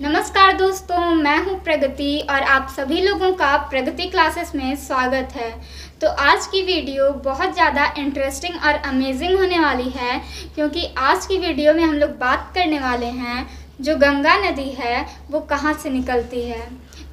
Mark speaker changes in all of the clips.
Speaker 1: नमस्कार दोस्तों, मैं हूँ प्रगति और आप सभी लोगों का प्रगति क्लासेस में स्वागत है। तो आज की वीडियो बहुत ज़्यादा इंटरेस्टिंग और अमेजिंग होने वाली है, क्योंकि आज की वीडियो में हम लोग बात करने वाले हैं, जो गंगा नदी है, वो कहाँ से निकलती है।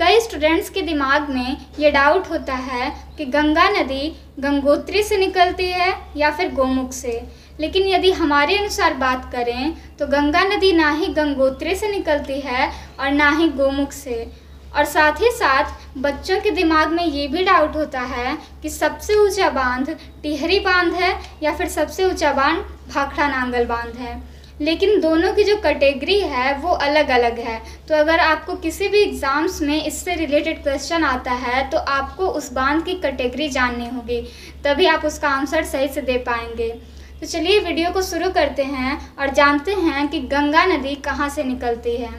Speaker 1: कई स्टूडेंट्स के दिमाग में ये डाउट होता है कि गंगा नदी गंगोत्री से निकलती है या फिर गोमुख से। लेकिन यदि हमारे अनुसार बात करें तो गंगा नदी ना ही गंगोत्री से निकलती है और ना ही गोमुख से। और साथ ही साथ, बच्चों के दिमाग में ये भी डाउट होता है कि सबसे ऊँचा बाँध टिहरी बाँध है या फिर सबसे ऊँचा बाँध भाखड़ा नांगल बाँध है। लेकिन दोनों की जो कैटेगरी है, वो अलग अलग है। तो अगर आपको किसी भी एग्ज़ाम्स में इससे रिलेटेड क्वेश्चन आता है तो आपको उस बाँध की कैटेगरी जाननी होगी। तभी आप उसका आंसर सही से दे पाएँगे। तो चलिए वीडियो को शुरू करते हैं और जानते हैं कि गंगा नदी कहाँ से निकलती है।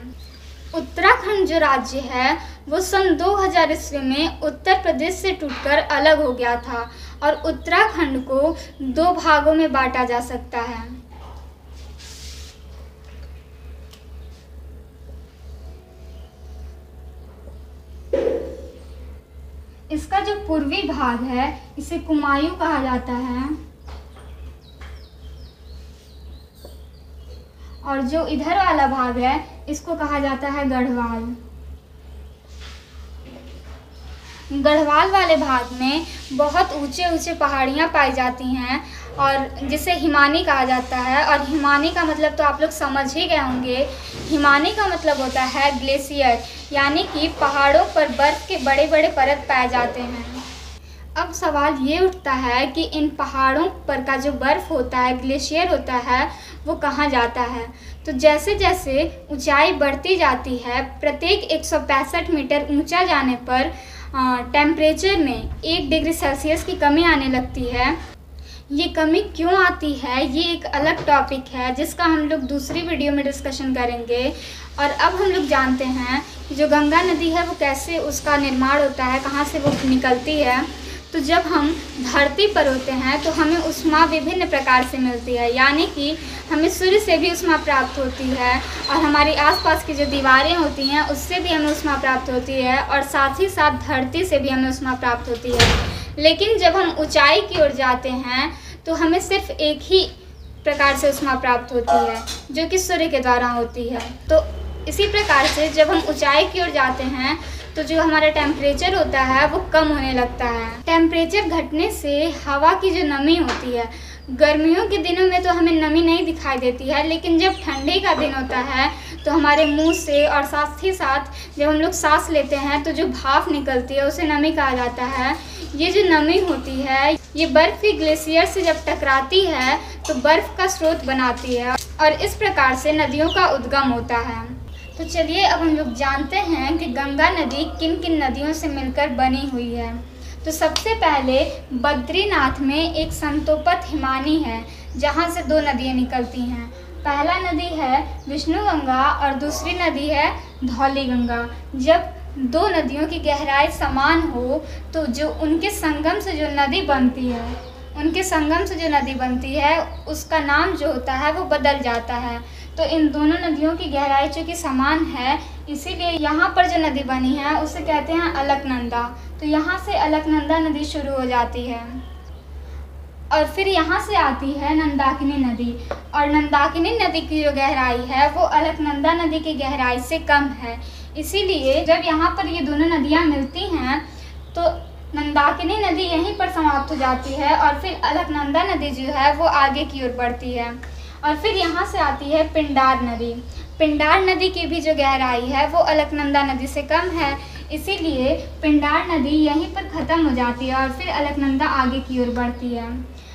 Speaker 1: उत्तराखंड जो राज्य है, वो सन 2000 ईस्वी में उत्तर प्रदेश से टूटकर अलग हो गया था और उत्तराखंड को दो भागों में बांटा जा सकता है। इसका जो पूर्वी भाग है, इसे कुमायूं कहा जाता है। और जो इधर वाला भाग है, इसको कहा जाता है गढ़वाल। गढ़वाल वाले भाग में बहुत ऊँचे ऊँचे पहाड़ियाँ पाई जाती हैं और जिसे हिमानी कहा जाता है। और हिमानी का मतलब तो आप लोग समझ ही गए होंगे। हिमानी का मतलब होता है ग्लेशियर, यानी कि पहाड़ों पर बर्फ़ के बड़े बड़े परत पाए जाते हैं। अब सवाल ये उठता है कि इन पहाड़ों पर का जो बर्फ़ होता है, ग्लेशियर होता है, वो कहाँ जाता है? तो जैसे जैसे ऊंचाई बढ़ती जाती है, प्रत्येक एक सौ पैंसठ मीटर ऊँचा जाने पर टेम्परेचर में एक डिग्री सेल्सियस की कमी आने लगती है। ये कमी क्यों आती है? ये एक अलग टॉपिक है, जिसका हम लोग दूसरी वीडियो में डिस्कशन करेंगे। और अब हम लोग जानते हैं कि जो गंगा नदी है, वो कैसे उसका निर्माण होता है, कहाँ से वो निकलती है। तो जब हम धरती पर होते हैं तो हमें उष्मा विभिन्न प्रकार से मिलती है। यानी कि हमें सूर्य से भी उष्मा प्राप्त होती है और हमारी आसपास की जो दीवारें होती हैं, उससे भी हमें उष्मा प्राप्त होती है और साथ ही साथ धरती से भी हमें उष्मा प्राप्त होती है। लेकिन जब हम ऊंचाई की ओर जाते हैं तो हमें सिर्फ़ एक ही प्रकार से उष्मा प्राप्त होती है, जो कि सूर्य के द्वारा होती है। तो इसी प्रकार से जब हम ऊंचाई की ओर जाते हैं तो जो हमारा टेम्परेचर होता है, वो कम होने लगता है। टेम्परेचर घटने से हवा की जो नमी होती है, गर्मियों के दिनों में तो हमें नमी नहीं दिखाई देती है, लेकिन जब ठंडी का दिन होता है तो हमारे मुँह से और साथ ही साथ जब हम लोग सांस लेते हैं तो जो भाप निकलती है, उसे नमी कहा जाता है। ये जो नमी होती है, ये बर्फ़ की ग्लेशियर से जब टकराती है तो बर्फ़ का स्रोत बनाती है और इस प्रकार से नदियों का उद्गम होता है। तो चलिए अब हम लोग जानते हैं कि गंगा नदी किन किन नदियों से मिलकर बनी हुई है। तो सबसे पहले बद्रीनाथ में एक संतोपत हिमानी है, जहाँ से दो नदियाँ निकलती हैं। पहला नदी है विष्णु गंगा और दूसरी नदी है धौली गंगा। जब दो नदियों की गहराई समान हो तो जो उनके संगम से जो नदी बनती है, उनके संगम से जो नदी बनती है, उसका नाम जो होता है वो बदल जाता है। तो इन दोनों नदियों की गहराई चूँकि समान है, इसीलिए यहाँ पर जो नदी बनी है, उसे कहते हैं अलकनंदा। तो यहाँ से अलकनंदा नदी शुरू हो जाती है। और फिर यहाँ से आती है नंदाकिनी नदी। और नंदाकिनी नदी की जो गहराई है, वो अलकनंदा नदी की गहराई से कम है। इसीलिए जब यहाँ पर ये दोनों नदियाँ मिलती हैं तो नंदाकिनी नदी यहीं पर समाप्त हो जाती है और फिर अलकनंदा नदी जो है, वो आगे की ओर बढ़ती है। और फिर यहाँ से आती है पिंडार नदी। पिंडार नदी की भी जो गहराई है, वो अलकनंदा नदी से कम है। इसीलिए पिंडार नदी यहीं पर ख़त्म हो जाती है और फिर अलकनंदा आगे की ओर बढ़ती है।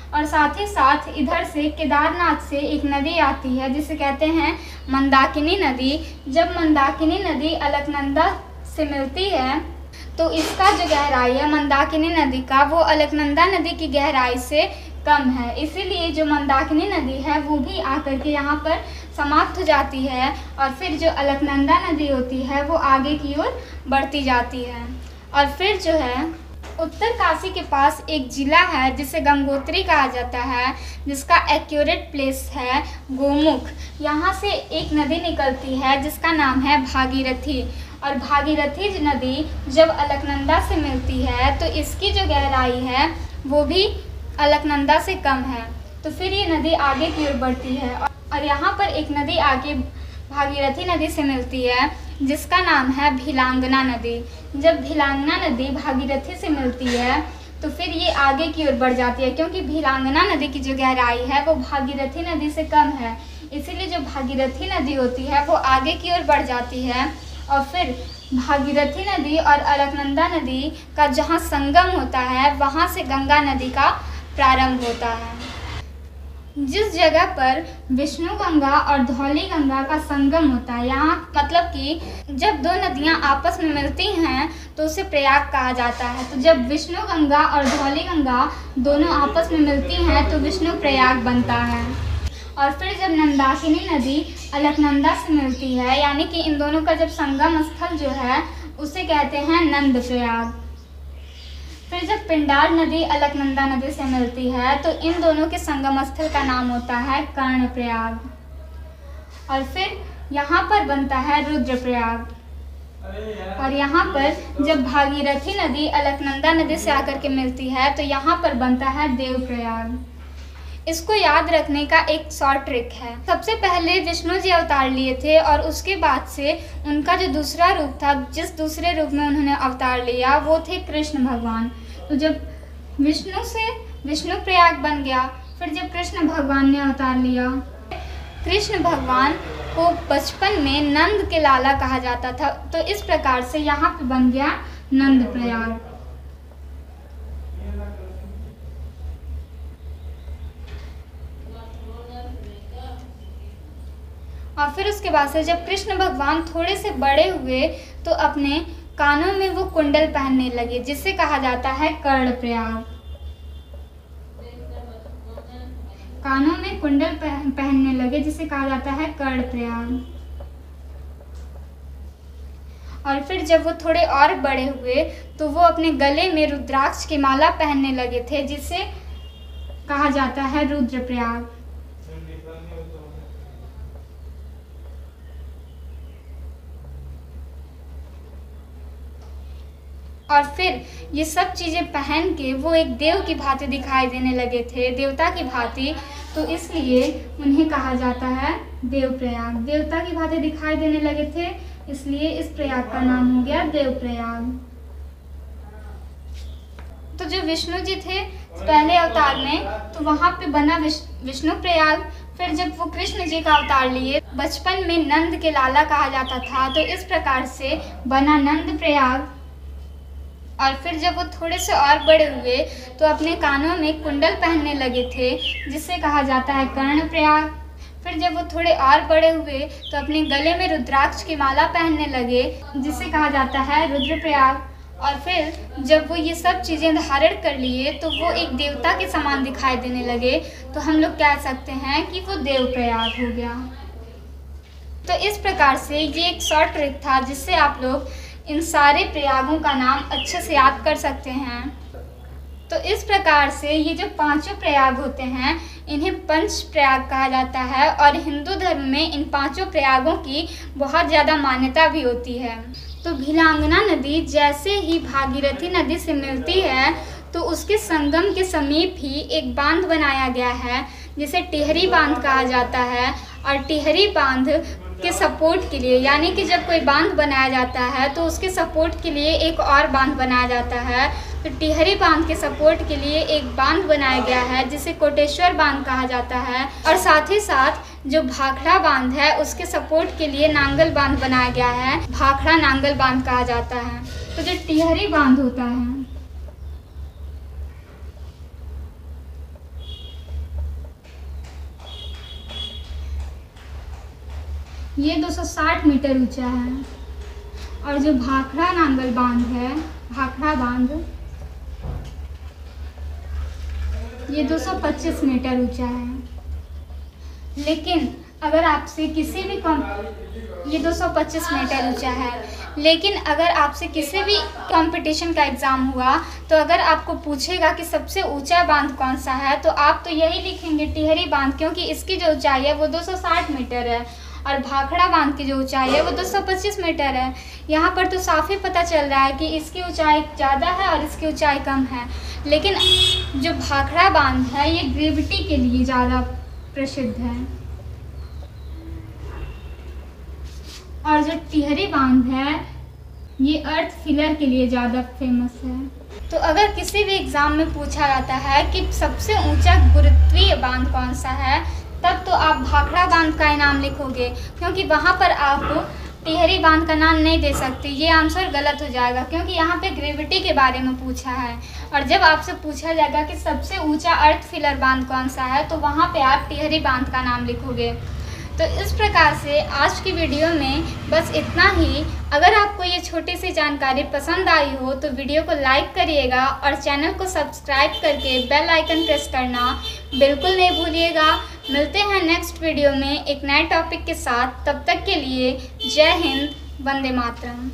Speaker 1: और साथ ही साथ इधर से केदारनाथ से एक नदी आती है, जिसे कहते हैं मंदाकिनी नदी। जब मंदाकिनी नदी अलकनंदा से मिलती है तो इसका जो गहराई है मंदाकिनी नदी का, वो अलकनंदा नदी की गहराई से कम है। इसीलिए जो मंदाकिनी नदी है, वो भी आकर के यहाँ पर समाप्त हो जाती है और फिर जो अलकनंदा नदी होती है, वो आगे की ओर बढ़ती जाती है। और फिर जो है, उत्तर काशी के पास एक जिला है, जिसे गंगोत्री कहा जाता है, जिसका एक्यूरेट प्लेस है गोमुख। यहाँ से एक नदी निकलती है, जिसका नाम है भागीरथी। और भागीरथी नदी जब अलकनंदा से मिलती है तो इसकी जो गहराई है, वो भी अलकनंदा से कम है तो फिर ये नदी आगे की ओर बढ़ती है और यहाँ पर एक नदी आगे भागीरथी नदी से मिलती है, जिसका नाम है भिलांगना नदी। जब भिलांगना नदी भागीरथी से मिलती है तो फिर ये आगे की ओर बढ़ जाती है, क्योंकि भिलांगना नदी की जो गहराई है, वो भागीरथी नदी से कम है। इसीलिए जो भागीरथी नदी होती है, वो आगे की ओर बढ़ जाती है और फिर भागीरथी नदी और अलकनंदा नदी का जहाँ संगम होता है, वहाँ से गंगा नदी का प्रारंभ होता है। जिस जगह पर विष्णु गंगा और धौली गंगा का संगम होता है, यहाँ मतलब कि जब दो नदियाँ आपस में मिलती हैं तो उसे प्रयाग कहा जाता है। तो जब विष्णु गंगा और धौली गंगा दोनों आपस में मिलती हैं तो विष्णु प्रयाग बनता है। और फिर जब नंदाकिनी नदी अलकनंदा से मिलती है, यानी कि इन दोनों का जब संगम स्थल जो है, उसे कहते हैं नंद प्रयाग फिर जब पिंडार नदी, अलकनंदा नदी से मिलती है तो इन दोनों के संगम स्थल का नाम होता है कर्णप्रयाग। और फिर यहाँ पर बनता है रुद्रप्रयाग। और यहाँ पर जब भागीरथी नदी, अलकनंदा नदी से आकर के मिलती है तो यहाँ पर बनता है देवप्रयाग। इसको याद रखने का एक शॉर्ट ट्रिक है। सबसे पहले विष्णु जी अवतार लिए थे और उसके बाद से उनका जो दूसरा रूप था, जिस दूसरे रूप में उन्होंने अवतार लिया, वो थे कृष्ण भगवान। तो जब विष्णु से विष्णु प्रयाग बन गया, फिर जब कृष्ण भगवान ने अवतार लिया, कृष्ण भगवान को बचपन में नंद के लाला कहा जाता था। तो इस प्रकार से यहाँ पे बन गया नंद प्रयाग। और फिर उसके बाद से जब कृष्ण भगवान थोड़े से बड़े हुए तो अपने कानों में वो कुंडल पहनने लगे, जिसे कहा जाता है कर्ण प्रयाग कानों में कुंडल पहनने लगे, जिसे कहा जाता है कर्ण प्रयाग और फिर जब वो थोड़े और बड़े हुए तो वो अपने गले में रुद्राक्ष की माला पहनने लगे थे, जिसे कहा जाता है रुद्रप्रयाग और फिर ये सब चीज़ें पहन के वो एक देव की भांति दिखाई देने लगे थे, देवता की भांति। तो इसलिए उन्हें कहा जाता है देव प्रयाग। देवता की भांति दिखाई देने लगे थे, इसलिए इस प्रयाग का नाम हो गया देव प्रयाग। तो जो विष्णु जी थे पहले अवतार में तो वहाँ पे बना विष्णु प्रयाग। फिर जब वो कृष्ण जी का अवतार लिए, बचपन में नंद के लाला कहा जाता था तो इस प्रकार से बना नंद प्रयाग। और फिर जब वो थोड़े से और बड़े हुए तो अपने कानों में कुंडल पहनने लगे थे, जिसे कहा जाता है कर्ण प्रयाग फिर जब वो थोड़े और बड़े हुए तो अपने गले में रुद्राक्ष की माला पहनने लगे, जिसे कहा जाता है रुद्रप्रयाग। और फिर जब वो ये सब चीज़ें धारण कर लिए तो वो एक देवता के समान दिखाई देने लगे। तो हम लोग कह सकते हैं कि वो देवप्रयाग हो गया। तो इस प्रकार से ये एक शॉर्ट ट्रिक था, जिससे आप लोग इन सारे प्रयागों का नाम अच्छे से याद कर सकते हैं। तो इस प्रकार से ये जो पाँचों प्रयाग होते हैं, इन्हें पंच प्रयाग कहा जाता है और हिंदू धर्म में इन पाँचों प्रयागों की बहुत ज़्यादा मान्यता भी होती है। तो भिलांगना नदी जैसे ही भागीरथी नदी से मिलती है तो उसके संगम के समीप ही एक बाँध बनाया गया है, जिसे टिहरी बाँध कहा जाता है। और टिहरी बाँध के सपोर्ट के लिए, यानी कि जब कोई बाँध बनाया जाता है तो उसके सपोर्ट के लिए एक और बाँध बनाया जाता है। तो टिहरी बाँध के सपोर्ट के लिए एक बाँध बनाया गया है, जिसे कोटेश्वर बाँध कहा जाता है। और साथ ही साथ, जो भाखड़ा बाँध है, उसके सपोर्ट के लिए नांगल बाँध बनाया गया है। भाखड़ा नांगल बाँध कहा जाता है। तो जो टिहरी बाँध होता है ये 260 मीटर ऊँचा है। और जो भाखड़ा नांगल बाँध है, भाखड़ा बाँध, ये 225 मीटर ऊँचा है। लेकिन अगर आपसे किसी भी कम, ये 225 मीटर ऊँचा है। लेकिन अगर आपसे किसी भी कंपटीशन का एग्ज़ाम हुआ तो अगर आपको पूछेगा कि सबसे ऊँचा बाँध कौन सा है तो आप तो यही लिखेंगे टिहरी बाँध, क्योंकि इसकी जो ऊंचाई है वो 260 मीटर है। और भाखड़ा बाँध की जो ऊंचाई है वो 225 मीटर है। यहाँ पर तो साफ़ ही पता चल रहा है कि इसकी ऊंचाई ज़्यादा है और इसकी ऊंचाई कम है। लेकिन जो भाखड़ा बाँध है, ये ग्रेविटी के लिए ज़्यादा प्रसिद्ध है। और जो टिहरी बाँध है, ये अर्थ फिलर के लिए ज़्यादा फ़ेमस है। तो अगर किसी भी एग्ज़ाम में पूछा जाता है कि सबसे ऊँचा गुरुत्वीय बाँध कौन सा है तब तो आप भाखड़ा बाँध का इनाम लिखोगे, क्योंकि वहाँ पर आप टिहरी बाँध का नाम नहीं दे सकते। ये आंसर गलत हो जाएगा, क्योंकि यहाँ पे ग्रेविटी के बारे में पूछा है। और जब आपसे पूछा जाएगा कि सबसे ऊँचा अर्थ फिलर बाँध कौन सा है तो वहाँ पे आप टिहरी बाँध का नाम लिखोगे। तो इस प्रकार से आज की वीडियो में बस इतना ही। अगर आपको ये छोटी सी जानकारी पसंद आई हो तो वीडियो को लाइक करिएगा और चैनल को सब्सक्राइब करके बेल आइकन प्रेस करना बिल्कुल नहीं भूलिएगा। मिलते हैं नेक्स्ट वीडियो में एक नए टॉपिक के साथ। तब तक के लिए जय हिंद, वंदे मातरम।